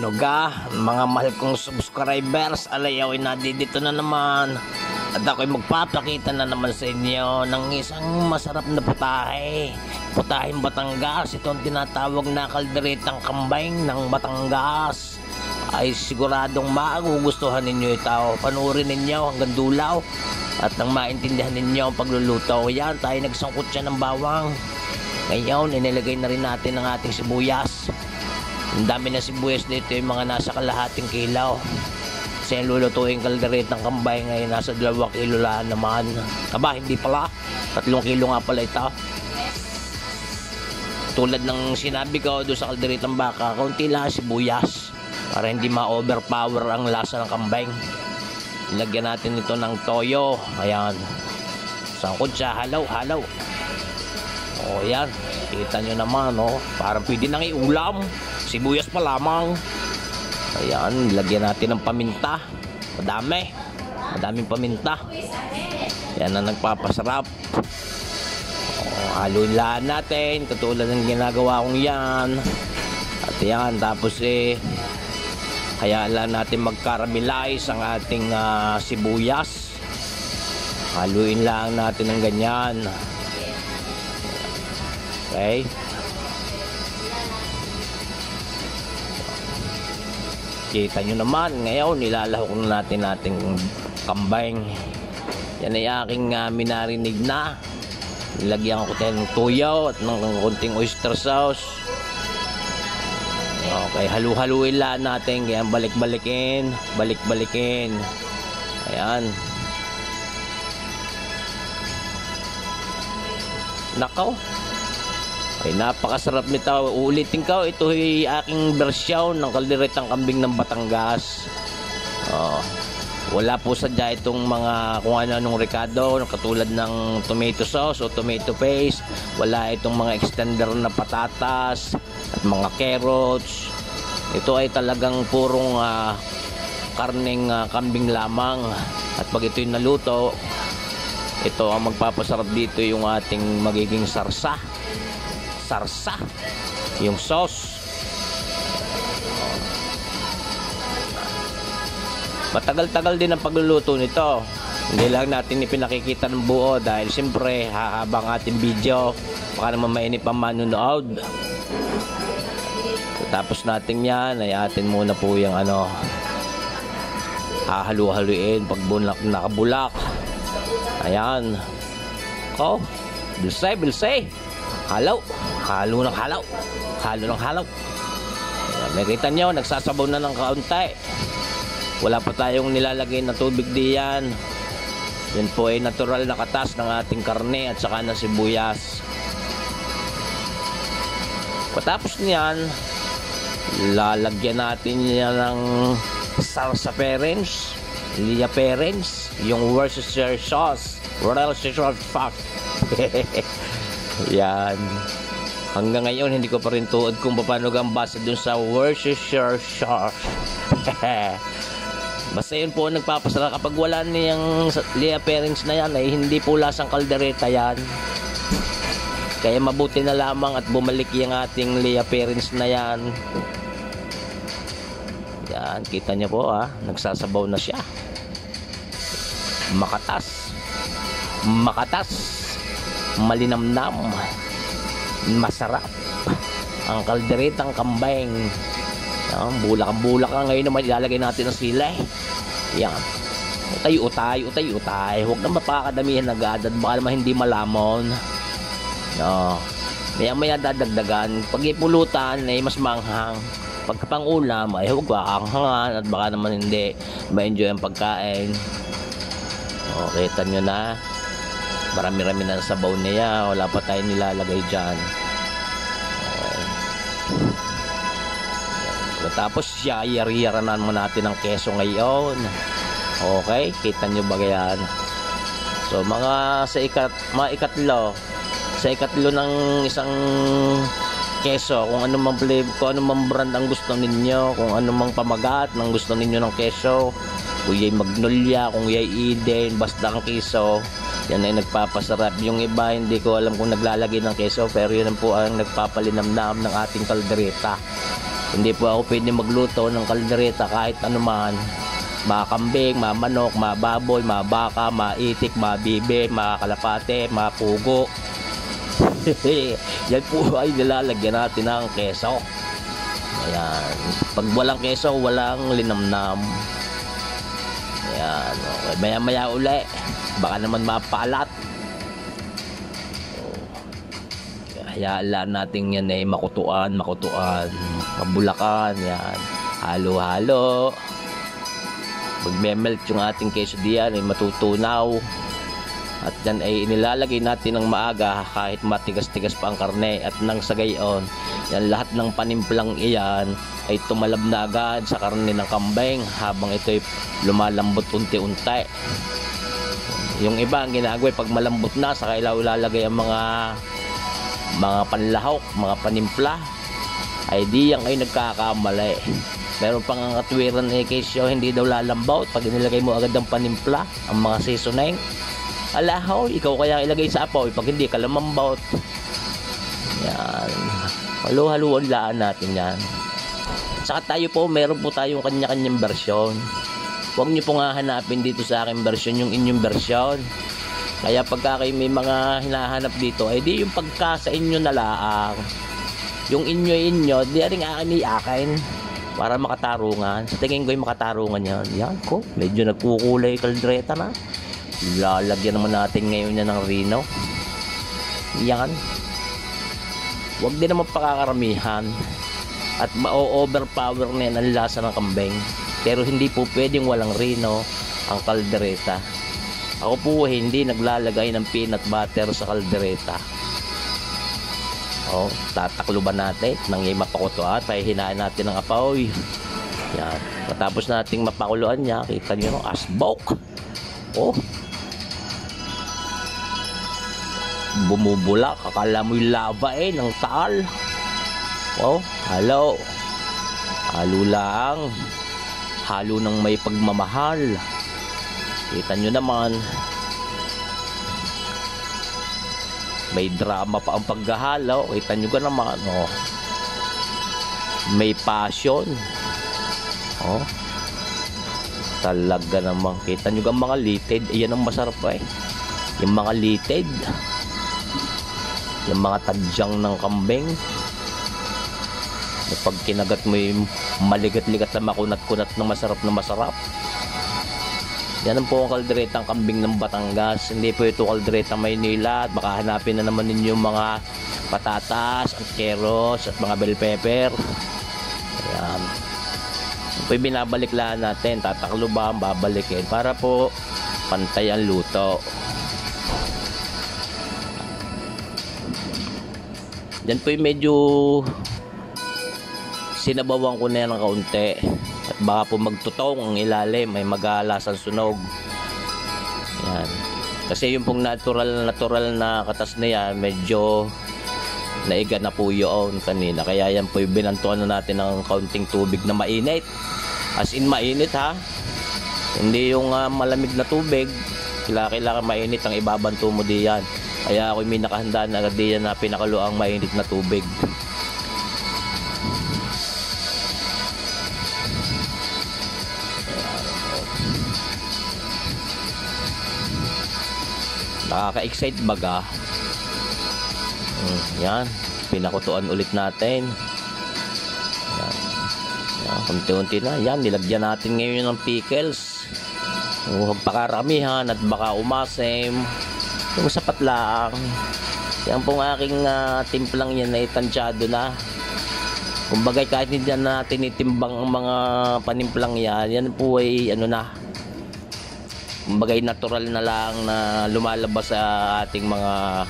Panuga, mga mahal kong subscribers, alayaw ay nadidito na naman. At ako'y magpapakita na naman sa inyo ng isang masarap na putahe. Putaheng Batangas, ito ang tinatawag na kalderetang kambing ng Batangas. Ay siguradong magugustuhan ninyo ito. Panuorin ninyo hanggang dulaw. At nang maintindihan ninyo ang pagluluto, yan tayo nagsangkot siya ng bawang. Ngayon, inilagay na rin natin ang ating sibuyas. Ang dami na sibuyas dito yung mga nasa kalahating kilaw. Kasi ang lulutuin kalderetang kambay ngayon nasa 2 kilo lang naman. Aba, hindi pala. 3 kilo nga pala ito. Tulad ng sinabi ko doon sa kalderetang baka, kaunti lang sibuyas para hindi ma-overpower ang lasa ng kambing. Ilagyan natin ito ng toyo. Ayan. Sangkot siya. Halaw, halaw. O yan. Kita nyo naman, no? Parang pwede nang iulam. Sibuyas pa lamang. Ayan, lagyan natin ng paminta. Madami. Madaming paminta. Yan ang nagpapasarap. O, haluin lang natin. Katulad ng ginagawa kong yan. At yan, tapos eh, hayaan lang natin mag-caramelize ang ating ah, sibuyas. Haluin lang natin ng ganyan. Okay? Kita nyo naman, ngayon nilalahok na natin nating kambing. Yan ay aking uh, minarinig na. Nilagyan ko tayo ng tuyaw at ng konting oyster sauce. Okay, halu-haluin lang natin. Kaya balik-balikin, balik-balikin. Ayan. Nakaw. Ay, napakasarap nito. Uulitin ko, ito ay aking bersyon ng kalderetang kambing ng Batangas. Oh, wala po sadya itong mga kung ano-anong rekado, katulad ng tomato sauce o tomato paste. Wala itong mga extender na patatas at mga carrots. Ito ay talagang purong ah, karneng ah, kambing lamang. At pag ito'y naluto, ito ang magpapasarap dito yung ating magiging sarsa sarsa. Yung sauce. Matagal-tagal din ang pagluluto nito. Hindi lang natin ipinakikita ng buo dahil siyempre hahabang ating video. Baka naman mainip ang manunood tapos natin yan ay atin muna po yung ano hahalu-haluin pag bulak nakabulak. Ayan. Ko bilsay bilsay. Halaw halo ng halaw. Halo ng halaw. Nakita nyo nagsasabaw na ng kaunti. Wala pa tayong nilalagay na tubig diyan. Yan po ay natural na katas ng ating karne at saka ng sibuyas. Patapos niyan lalagyan natin yan ng salsa parents Lia parents yung Worcestershire sauce. Worcestershire sauce. Yan hanggang ngayon hindi ko pa rin tuod kung paano gambasa dun sa Worcestershire. Basta yun po nagpapasara kapag wala niyang Lia parents na yan ay hindi po lasang kaldereta yan. Kaya mabuti na lamang at bumalik yung ating Lia parents na yan. Yan kita niyo po ah. Nagsasabaw na siya. Makatas. Makatas. Malinamnam masarap. Ang kalderetang kambing yan, bulak bulak ka ngayon naman ilalagay natin ng sila yan. Utay utay utay utay. Huwag na mapakadamihan agad at baka naman hindi malamon. No maya maya dadagdagan. Pag ipulutan ay mas manghang. Pagkapang ulam ay huwag kakanghangan at baka naman hindi ma-enjoy ang pagkain. O kita nyo na marami-rami na sabaw niya. Wala pa tayo nilalagay dyan. Okay. tapos yayari-yaranan mo natin ang keso ngayon. Okay kita nyo ba yan? So mga sa ikat mga ikatlo sa ikatlo ng isang keso kung ano mang flavor kung ano mang brand ang gusto ninyo kung ano mang pamagat ng gusto ninyo ng keso kung yay magnolia kung yay eden basta ang keso yan ay nagpapasarap yung iba hindi ko alam kung naglalagay ng keso pero yun po ang nagpapalinamnam ng ating kaldereta Hindi po ako pwede magluto ng kaldereta kahit anuman. Mga kambing, mga manok, mga baboy, mga baka, mga itik, mga. Yan po ay nilalagyan natin ng keso. Ayan. Pag walang keso, walang linamnam. Ayan. Okay. Maya maya uli. Baka naman mapalat. Hayaan natin yan eh, makutuan, makutuan, mabulakan, yan. Halo-halo. Pag may melt yung ating queso diyan, ay matutunaw. At yan ay inilalagay natin ng maaga kahit matigas-tigas pa ang karne. At nang sa gayon, yan lahat ng panimplang iyan ay tumalab na agad sa karne ng kambing habang ito ay lumalambot unti-unti. Yung iba ang ginagawa pag malambot na, saka ilalagay ang mga mga panlahok, mga panimpla, ay di yan ay nagkakamali. Meron pang ang katwiran ni Kesyo, hindi daw lalambaw pag inilagay mo agad ang panimpla, ang mga seasoning. Alahaw, ikaw kaya ilagay sa apoy pag hindi ka lamambot. Yan. Halo-haluan laan natin yan. Saka tayo po, meron po tayong kanya-kanyang versyon. Huwag niyo pong hahanapin dito sa aking version yung inyong version. Kaya pagka kayo may mga hinahanap dito, eh di yung pagka sa inyo na. Yung inyo-inyo, di rin akin akin. Para makatarungan. Sa tingin ko yung makatarungan yan. Yan ko, medyo nagkukulay kaldreta na. Lalagyan naman natin ngayon yan ng rino. Yan. Huwag din naman pakakaramihan. At ma-overpower na yan ang lasa ng kambing. Pero hindi po pwedeng walang rino ang kaldereta. Ako po hindi naglalagay ng peanut butter sa kaldereta. Oh, tatakluban natin nang yung mapakutuan, pahihinaan natin ng apoy. Yan. Matapos nating mapakuluan niya, kita niyo asbok. Oh. Bumubula, kakala mo yung lava eh, ng taal. Oh, halo. Halo lang. Halo ng may pagmamahal. Kita nyo naman, may drama pa ang paghahalo. Kita nyo ka naman, oh. May passion. Oh. Talaga naman. Kita nyo ka mga litid. Iyan ang masarap eh. Yung mga litid. Yung mga tadyang ng kambing. Pag kinagat mo yung maligat-ligat na makunat-kunat na masarap na masarap. Yan po ang kalderetang kambing ng Batangas. Hindi po ito kalderetang Maynila. At baka hanapin na naman ninyo mga patatas at keros at mga bell pepper. Ayan. Yung binabalik lang natin. Tataklo ba ang babalikin para po pantay ang luto. Yan po yung medyo sinabawan ko na yan ng kaunti. At baka po magtutong ang ilalim may mag-aalasang sunog. Yan. Kasi yung pong natural natural na katas na yan medyo naiga na po yun kanina. Kaya yan po yung binantuan na natin ng kaunting tubig na mainit. As in mainit ha? Hindi yung uh, malamig na tubig. Kailangan, kailangan mainit ang ibabanto mo diyan. Kaya ako may nakahanda na agad diyan na pinakaluang mainit na tubig nakaka-excite baga. Hmm, yan. Pinakutuan ulit natin. Yan, yan unti-unti na. Yan nilagyan natin ngayon ng pickles. Huwag pakaramihan at baka umasem yung sapat lang. Yan pong aking uh, timplang yan na itansyado na. Kumbaga kahit hindi na natin itimbang ang mga panimplang yan yan po ay ano na kumbagay natural na lang na lumalabas sa ating mga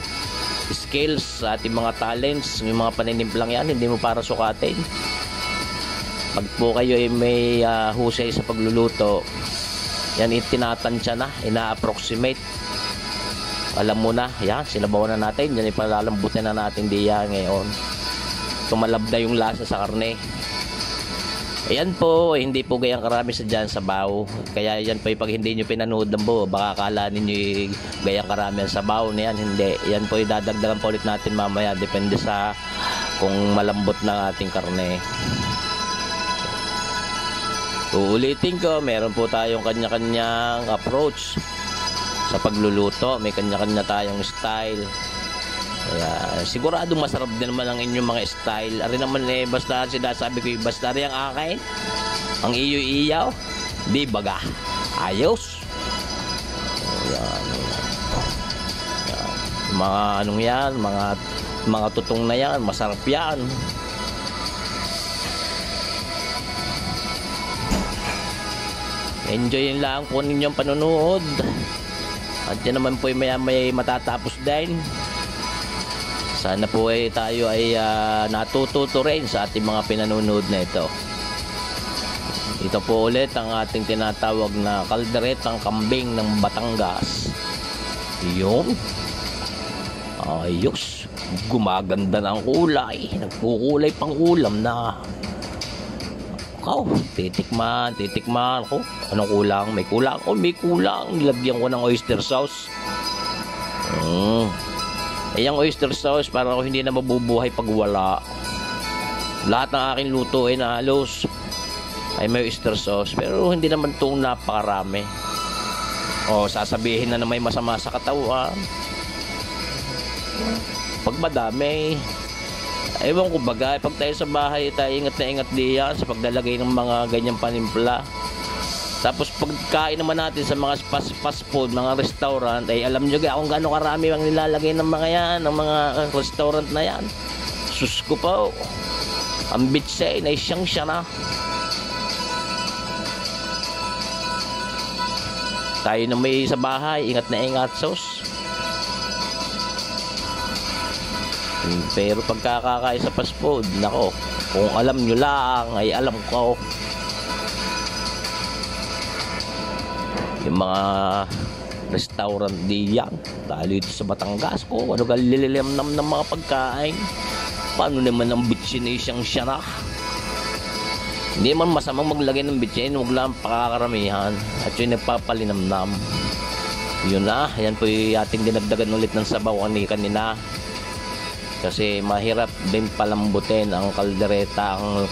skills, sa ating mga talents, yung mga paninimplang yan, hindi mo para sukatin. Pag po kayo ay may uh, husay sa pagluluto, yan itinatansya na, ina-approximate. Alam mo na, yan, sinabawan na natin, yan ipalalambutin na natin diya ngayon. Tumalab na yung lasa sa karne. Ayan po, hindi po gayang karami sa dyan sa baw. Kaya yan po, pag hindi nyo pinanood ng buo, baka akala ninyo gayang karami sa baw na yan. Hindi. Yan po, idadagdagan po ulit natin mamaya. Depende sa kung malambot na ating karne. Uulitin ko, meron po tayong kanya-kanyang approach sa pagluluto. May kanya-kanya tayong style. Kaya sigurado masarap din naman ang inyong mga style. Ari naman eh, basta sinasabi ko, eh, basta rin ang akin. Ang iyo-iyaw, di baga. Ayos. Yan, yan. Yan. Mga anong yan, mga mga tutong na yan, masarap yan. Enjoy lang po ninyong panonood. At yan naman po ay maya may matatapos din. Sana po ay tayo ay uh, natututo rin sa ating mga pinanonood na ito. Ito po ulit ang ating tinatawag na kalderetang kambing ng Batangas. Yun. Ayos. Gumaganda ang kulay. Nagkukulay pang ulam na. Ikaw, titikman, titikman ko. Anong kulang? May kulang. Oh, may kulang. Nilagyan ko ng oyster sauce. Mm. Eh, yung oyster sauce, parang ako hindi na mabubuhay pag wala. Lahat ng aking luto ay na halos ay may oyster sauce. Pero hindi naman itong napakarami. O, sasabihin na na may masama sa katawan. Pag madami, Ewan ko baga, pag tayo sa bahay, tayo ingat na ingat diyan sa paglalagay ng mga ganyang panimpla. Tapos pagkain naman natin sa mga fast, fast food, mga restaurant, ay alam nyo kung gaano karami ang nilalagay ng mga yan, ng mga restaurant na yan. Sus ko po. Ang bitse, na siya na. Tayo na may sa bahay, ingat na ingat, sus. Pero pagkakakain sa fast food, nako, kung alam nyo lang, ay alam ko. Yung mga restaurant diyan, lalo ito sa Batangas ko, ano ka lililimnam ng mga pagkain. Paano naman ang bitsin na isang siya na? Hindi man masamang maglagay ng bitsin, huwag lang pakakaramihan. At yun nagpapalinamnam. Yun na, yan po yung ating dinagdagan ulit ng sabaw kanina kasi mahirap din palambutin ang kaldereta ang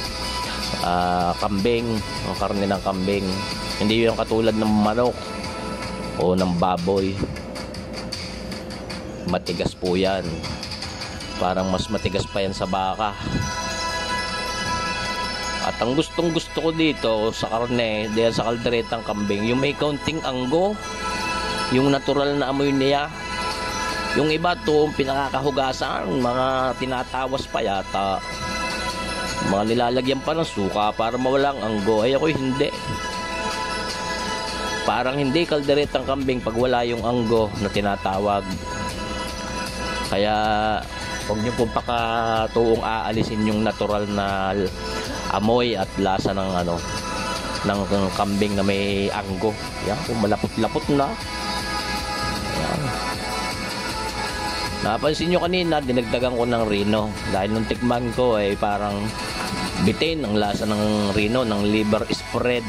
uh, kambing ang karne ng kambing hindi yung katulad ng manok o ng baboy matigas po yan parang mas matigas pa yan sa baka at ang gustong gusto ko dito sa karne dahil sa kalderetang kambing yung may kaunting anggo yung natural na amoy niya yung iba to, pinakakahugasan, mga tinatawas pa yata. Mga nilalagyan pa ng suka para mawalang anggo. Ay ako hindi. Parang hindi kalderetang kambing pag wala yung anggo na tinatawag. Kaya huwag nyo pong pakatuong aalisin yung natural na amoy at lasa ng ano ng, ng kambing na may anggo. Yan, kung malapot-lapot na. Yan. Napansin nyo kanina, dinagdagan ko ng Rino. Dahil nung tikman ko ay parang bitin ang lasa ng Rino, ng liver spread.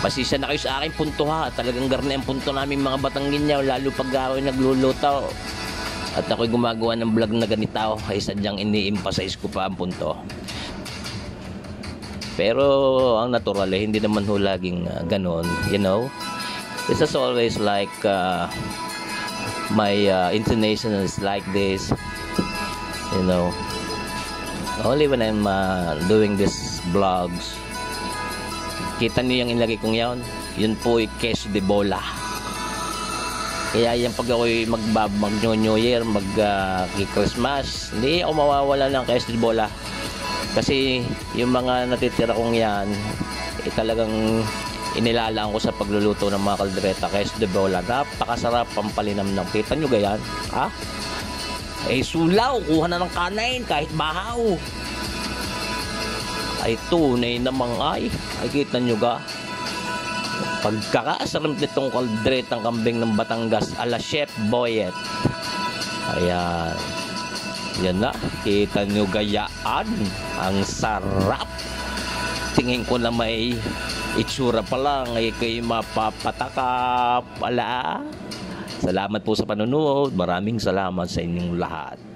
Pasisa na kayo sa aking punto ha. Talagang garne ang punto namin mga Batangginyaw, lalo pag ako nagluluto. At ako'y gumagawa ng vlog na ganito ay sadyang ini-emphasize ko pa ang punto. Pero ang natural eh, hindi naman ho laging uh, ganon, you know it's just always like uh, my uh, intonation is like this you know only when I'm uh, doing this vlogs kita niyo yung inlagay kong yan yun po ay queso de bola. Kaya yung pag ako'y magbab mag new year mag uh, Christmas hindi ako mawawala ng queso de bola. Kasi yung mga natitira kong yan eh, talagang inilalaan ko sa pagluluto ng mga kaldereta queso de bola. Napakasarap pampalinam ng kita nyo gayan ha? Eh sulaw kuha na ng kanain kahit bahaw ay tunay namang ay ay kita nyo ga? Pagkakasarap nitong kalderetang kambing ng Batangas ala Chef Boyet. Ayan. Yan na kita nyo gayaan. Ang sarap. Tingin ko na may itsura pa lang ay kayo mapapatakap ala salamat po sa panonood. Maraming salamat sa inyong lahat